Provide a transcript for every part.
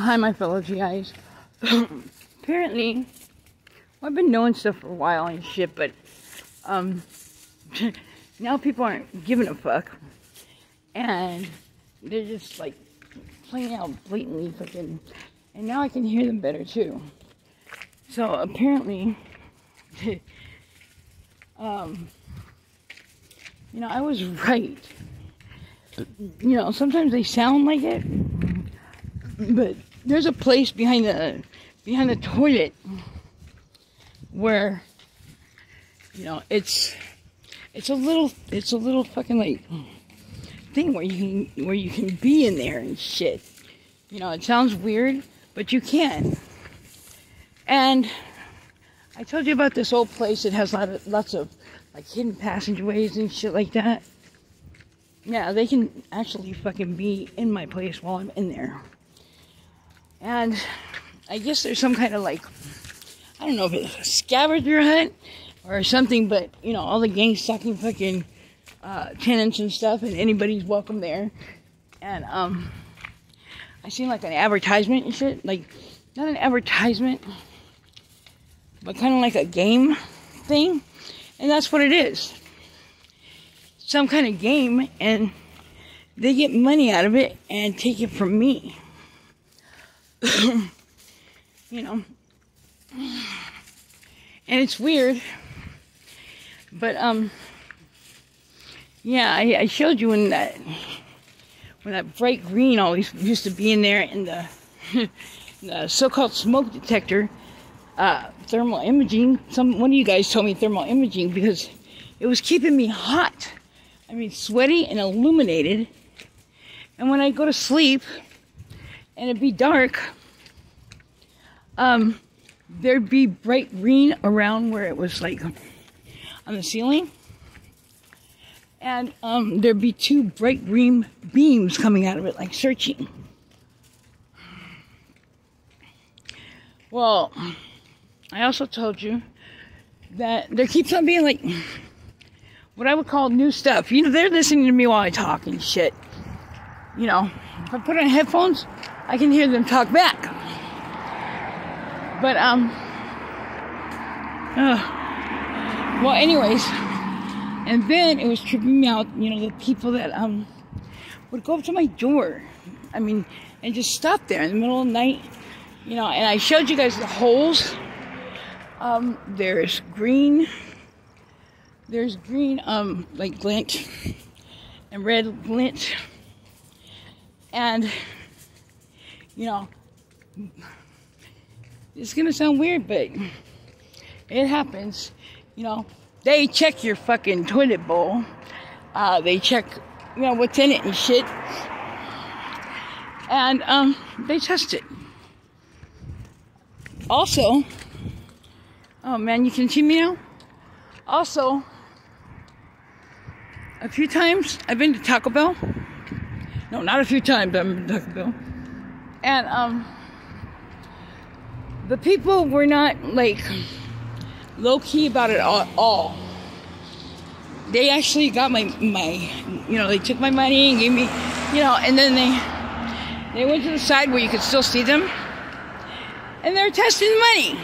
Hi, my fellow TIs. Apparently, well, I've been knowing stuff for a while and shit, but um, now people aren't giving a fuck, and they're just like playing out blatantly fucking. And now I can hear them better too. So apparently, um, you know, I was right. You know, sometimes they sound like it, but there's a place behind the behind the toilet where you know it's it's a little it's a little fucking like thing where you can where you can be in there and shit. You know, it sounds weird, but you can. And I told you about this old place that has lot of, lots of like hidden passageways and shit like that. Yeah, they can actually fucking be in my place while I'm in there. And I guess there's some kind of like, I don't know if it's a scavenger hunt or something, but you know, all the gang sucking fucking uh, tenants and stuff, and anybody's welcome there. And um, I seen like an advertisement and shit, like not an advertisement, but kind of like a game thing, and that's what it is. Some kind of game, and they get money out of it and take it from me. you know. And it's weird. But um yeah, I, I showed you when that when that bright green always used to be in there in the, the so-called smoke detector uh, thermal imaging. Some one of you guys told me thermal imaging because it was keeping me hot. I mean, sweaty and illuminated. And when I go to sleep, and it'd be dark, um, there'd be bright green around where it was like on the ceiling. And um, there'd be two bright green beams coming out of it, like searching. Well, I also told you that there keeps on being like what I would call new stuff. You know, they're listening to me while I talk and shit. You know, if I put on headphones, I can hear them talk back. But, um, uh, well, anyways, and then it was tripping me out, you know, the people that, um, would go up to my door. I mean, and just stop there in the middle of the night, you know, and I showed you guys the holes. Um, there's green, there's green, um, like glint, and red glint, and you know, it's gonna sound weird, but it happens. You know, they check your fucking toilet bowl. Uh, they check, you know, what's in it and shit. And um, they test it. Also, oh man, you can see me now. Also, a few times I've been to Taco Bell. No, not a few times I've been to Taco Bell. And um the people were not like low key about it at all. They actually got my my you know, they took my money and gave me you know, and then they they went to the side where you could still see them. And they're testing the money.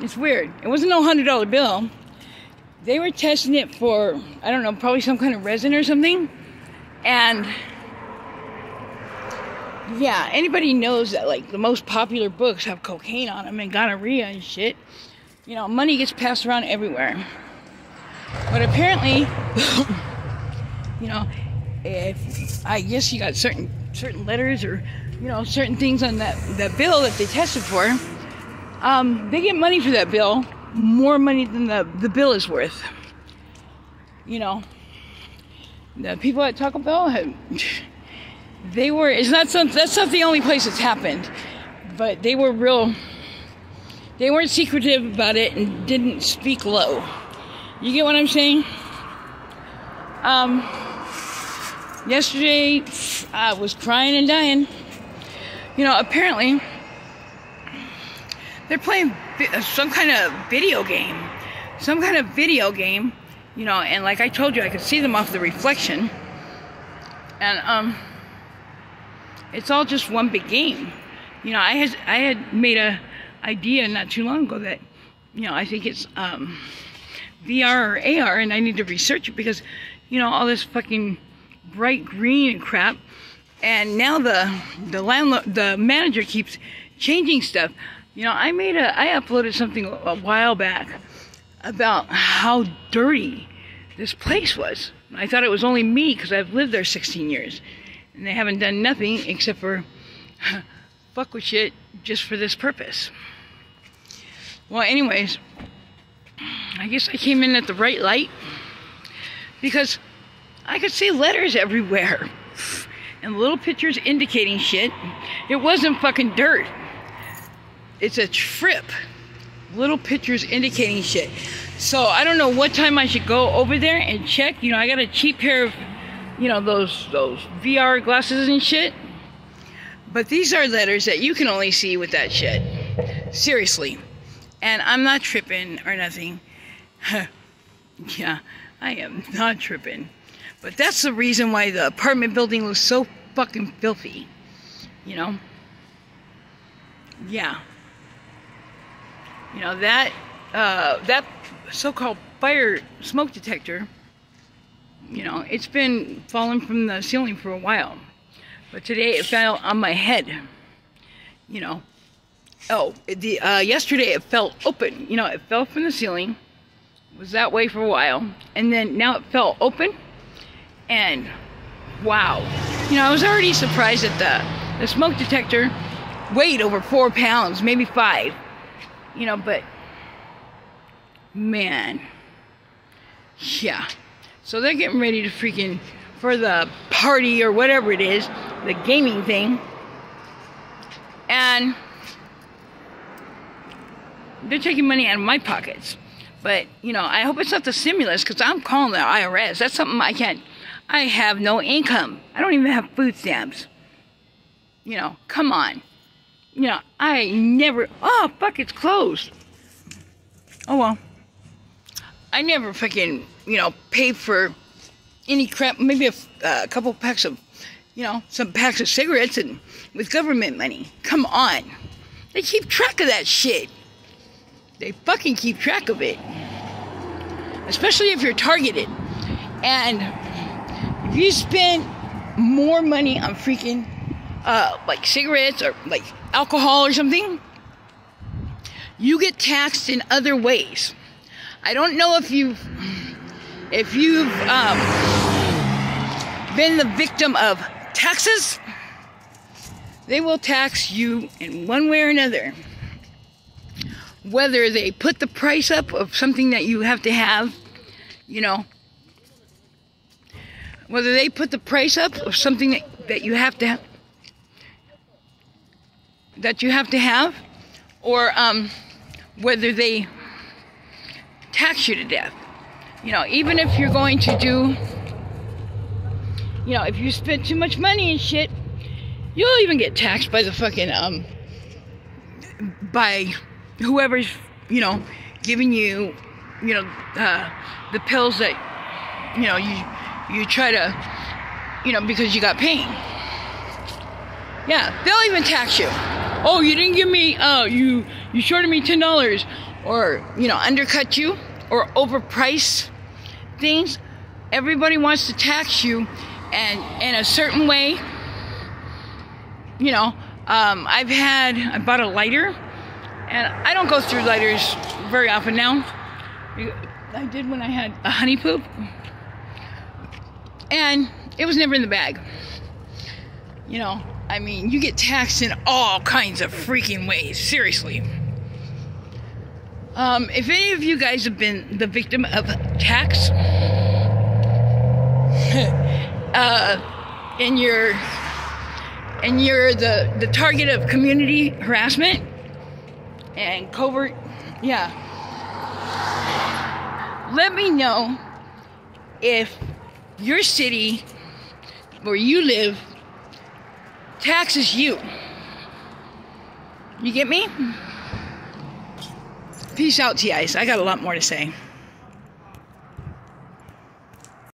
It's weird. It wasn't no hundred dollar bill. They were testing it for I don't know, probably some kind of resin or something. And yeah, anybody knows that like the most popular books have cocaine on them and gonorrhea and shit. You know, money gets passed around everywhere. But apparently, you know, if I guess you got certain certain letters or you know certain things on that that bill that they tested for, um, they get money for that bill, more money than the the bill is worth. You know, the people at Taco Bell have they were it's not some that's not the only place it's happened but they were real they weren't secretive about it and didn't speak low. You get what i'm saying? Um yesterday i was crying and dying. You know apparently they're playing some kind of video game some kind of video game you know and like i told you i could see them off the reflection. And um it's all just one big game. You know, I had I had made a idea not too long ago that you know I think it's um, VR or AR, and I need to research it because you know all this fucking bright green and crap. And now the the landlord, the manager keeps changing stuff. You know, I made a, I uploaded something a while back about how dirty this place was. I thought it was only me because I've lived there 16 years, and they haven't done nothing except for fuck with shit just for this purpose. Well, anyways, I guess I came in at the right light because I could see letters everywhere and little pictures indicating shit. It wasn't fucking dirt. It's a trip. Little pictures indicating shit. So I don't know what time I should go over there and check. You know, I got a cheap pair of, you know, those those VR glasses and shit. But these are letters that you can only see with that shit. Seriously. And I'm not tripping or nothing. yeah, I am not tripping. But that's the reason why the apartment building looks so fucking filthy. You know? Yeah. You know, that, uh, that so-called fire smoke detector, you know, it's been falling from the ceiling for a while. But today it fell on my head. You know. Oh, the uh, yesterday it fell open. You know, it fell from the ceiling. Was that way for a while. And then now it fell open and wow. You know, I was already surprised that the, the smoke detector weighed over four pounds, maybe five. You know, but man, yeah. So they're getting ready to freaking, for the party or whatever it is, the gaming thing. And they're taking money out of my pockets. But, you know, I hope it's not the stimulus because I'm calling the IRS. That's something I can't I have no income. I don't even have food stamps. You know, come on. You know, I never. Oh, fuck, it's closed. Oh well. I never fucking, you know, pay for any crap. Maybe a, uh, a couple packs of, you know, some packs of cigarettes and with government money. Come on. They keep track of that shit. They fucking keep track of it. Especially if you're targeted. And if you spend more money on freaking uh, like cigarettes or like alcohol or something, you get taxed in other ways. I don't know if you've if you've um, been the victim of taxes. They will tax you in one way or another. Whether they put the price up of something that you have to have, you know, whether they put the price up of something that, that you have to have, that you have to have, or um, whether they tax you to death. You know, even if you're going to do, you know, if you spend too much money and shit, you'll even get taxed by the fucking, um, by whoever's, you know, giving you, you know, uh, the pills that, you know, you you try to, you know, because you got pain. Yeah, they'll even tax you. Oh, you didn't give me, oh, you, you shorted me $10 or, you know, undercut you or overprice things. Everybody wants to tax you and in a certain way, you know, um, I've had, I bought a lighter and I don't go through lighters very often now. I did when I had a honey poop. And it was never in the bag. You know, I mean, you get taxed in all kinds of freaking ways. Seriously. Um, if any of you guys have been the victim of tax, uh, and you're and you're the the target of community harassment and covert, yeah. Let me know if your city where you live taxes you. You get me? Peace out, TIs. I got a lot more to say.